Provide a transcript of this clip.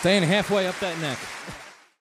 Staying halfway up that neck.